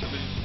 to me.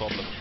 problem.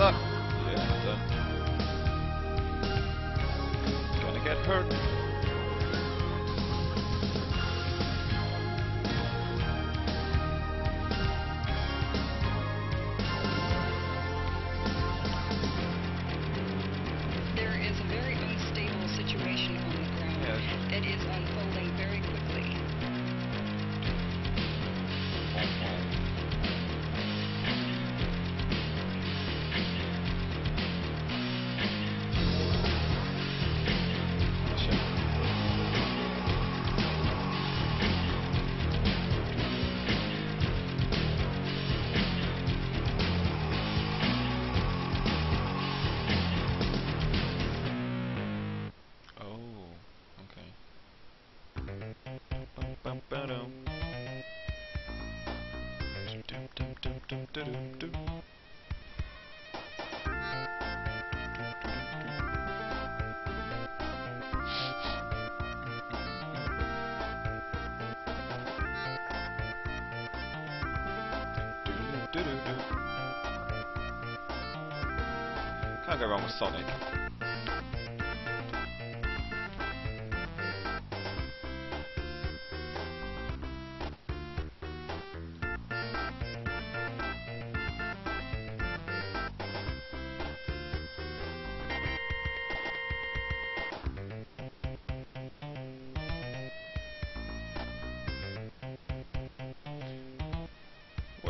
up. Yeah, done. Gonna get hurt. Can't go wrong with Sonic.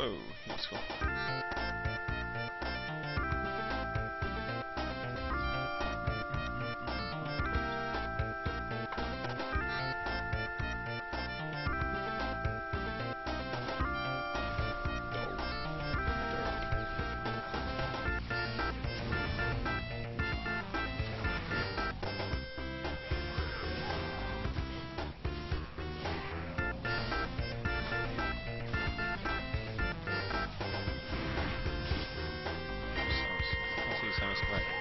Whoa, looks cool. Samus.